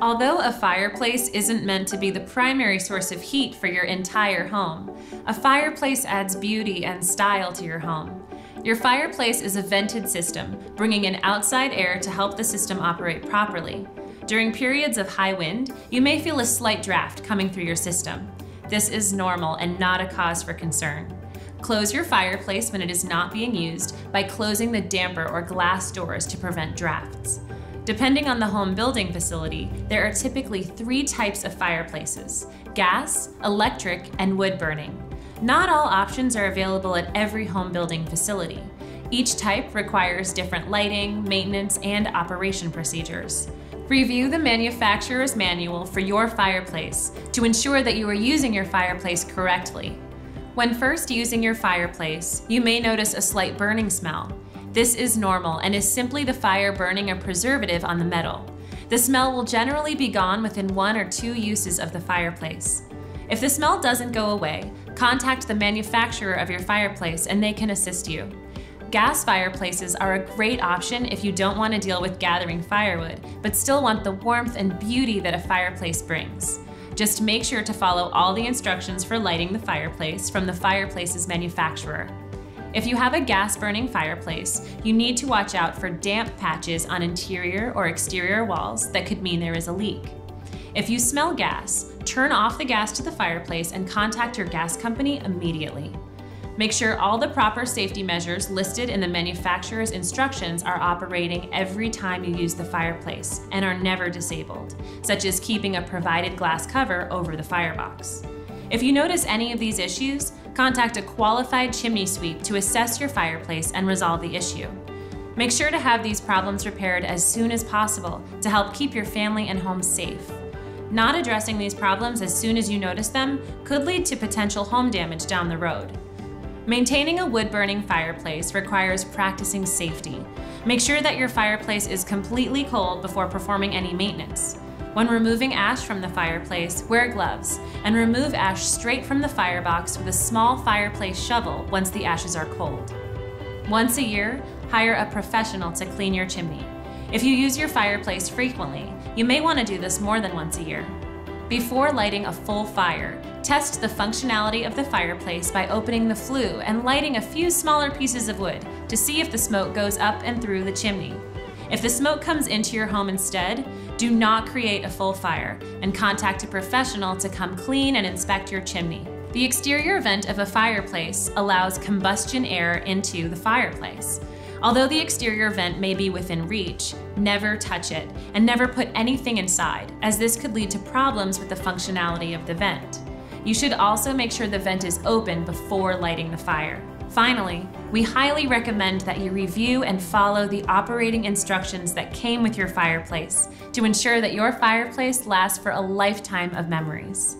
Although a fireplace isn't meant to be the primary source of heat for your entire home, a fireplace adds beauty and style to your home. Your fireplace is a vented system, bringing in outside air to help the system operate properly. During periods of high wind, you may feel a slight draft coming through your system. This is normal and not a cause for concern. Close your fireplace when it is not being used by closing the damper or glass doors to prevent drafts. Depending on the home building facility, there are typically three types of fireplaces gas, electric, and wood burning. Not all options are available at every home building facility. Each type requires different lighting, maintenance, and operation procedures. Review the manufacturer's manual for your fireplace to ensure that you are using your fireplace correctly. When first using your fireplace, you may notice a slight burning smell. This is normal and is simply the fire burning a preservative on the metal. The smell will generally be gone within one or two uses of the fireplace. If the smell doesn't go away, contact the manufacturer of your fireplace and they can assist you. Gas fireplaces are a great option if you don't want to deal with gathering firewood, but still want the warmth and beauty that a fireplace brings. Just make sure to follow all the instructions for lighting the fireplace from the fireplace's manufacturer. If you have a gas burning fireplace, you need to watch out for damp patches on interior or exterior walls that could mean there is a leak. If you smell gas, turn off the gas to the fireplace and contact your gas company immediately. Make sure all the proper safety measures listed in the manufacturer's instructions are operating every time you use the fireplace and are never disabled, such as keeping a provided glass cover over the firebox. If you notice any of these issues, contact a qualified chimney sweep to assess your fireplace and resolve the issue. Make sure to have these problems repaired as soon as possible to help keep your family and home safe. Not addressing these problems as soon as you notice them could lead to potential home damage down the road. Maintaining a wood-burning fireplace requires practicing safety. Make sure that your fireplace is completely cold before performing any maintenance. When removing ash from the fireplace, wear gloves and remove ash straight from the firebox with a small fireplace shovel once the ashes are cold. Once a year, hire a professional to clean your chimney. If you use your fireplace frequently, you may want to do this more than once a year. Before lighting a full fire, test the functionality of the fireplace by opening the flue and lighting a few smaller pieces of wood to see if the smoke goes up and through the chimney. If the smoke comes into your home instead, do not create a full fire and contact a professional to come clean and inspect your chimney. The exterior vent of a fireplace allows combustion air into the fireplace. Although the exterior vent may be within reach, never touch it and never put anything inside, as this could lead to problems with the functionality of the vent. You should also make sure the vent is open before lighting the fire. Finally, we highly recommend that you review and follow the operating instructions that came with your fireplace to ensure that your fireplace lasts for a lifetime of memories.